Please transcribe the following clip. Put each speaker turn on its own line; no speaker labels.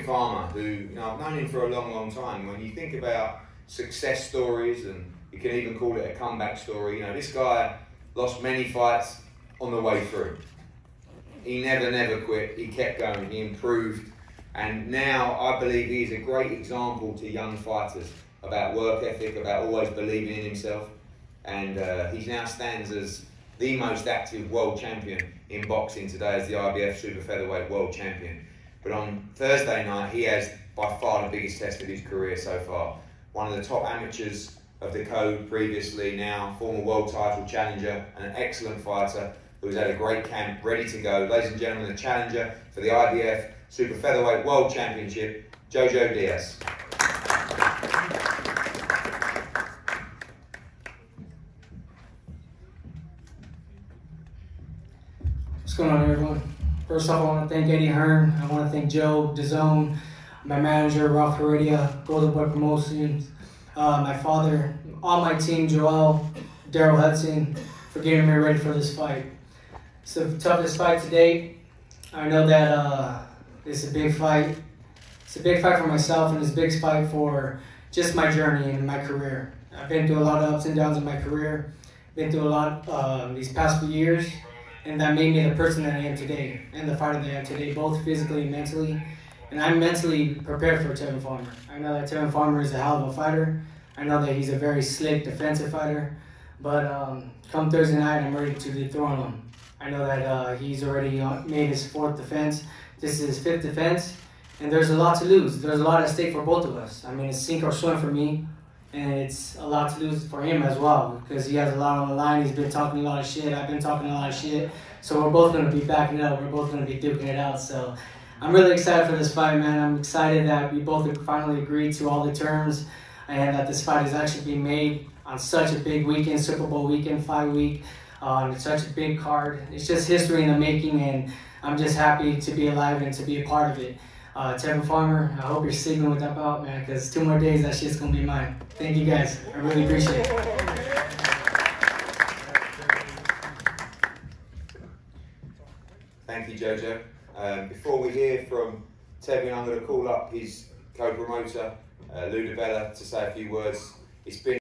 Farmer, who you know I've known him for a long, long time. When you think about success stories, and you can even call it a comeback story, you know this guy lost many fights on the way through. He never, never quit. He kept going. He improved, and now I believe he's a great example to young fighters about work ethic, about always believing in himself, and uh, he now stands as the most active world champion in boxing today as the IBF super featherweight world champion. But on Thursday night, he has by far the biggest test of his career so far. One of the top amateurs of the code previously, now former world title challenger, and an excellent fighter who's had a great camp, ready to go. Ladies and gentlemen, the challenger for the IBF Super Featherweight World Championship, Jojo Diaz.
What's going on, everyone? First off, I want to thank Eddie Hearn. I want to thank Joe DAZN, my manager, Ralph Heredia, Golden Boy Promotions, uh, my father, all my team, Joel, Daryl Hudson, for getting me ready for this fight. It's the toughest fight to date. I know that uh, it's a big fight. It's a big fight for myself, and it's a big fight for just my journey and my career. I've been through a lot of ups and downs in my career. Been through a lot uh, these past few years and that made me the person that I am today and the fighter that I am today, both physically and mentally. And I'm mentally prepared for Tevin Farmer. I know that Tevin Farmer is a hell of a fighter. I know that he's a very slick defensive fighter. But um, come Thursday night, I'm ready to dethrone him. I know that uh, he's already uh, made his fourth defense. This is his fifth defense, and there's a lot to lose. There's a lot at stake for both of us. I mean, it's sink or swim for me and it's a lot to lose for him as well because he has a lot on the line. He's been talking a lot of shit. I've been talking a lot of shit. So we're both going to be backing it up. We're both going to be duking it out. So I'm really excited for this fight, man. I'm excited that we both finally agreed to all the terms and that this fight is actually being made on such a big weekend, Super Bowl weekend, fight week, on such a big card. It's just history in the making, and I'm just happy to be alive and to be a part of it. Uh, Tevin Farmer, I hope you're signaling with that bout, man, because two more days, that shit's going to be mine. Thank you, guys. I really appreciate it.
Thank you, Jojo. Um, before we hear from Tevin, I'm going to call up his co-promoter, uh, Lou DiBella, to say a few words. It's been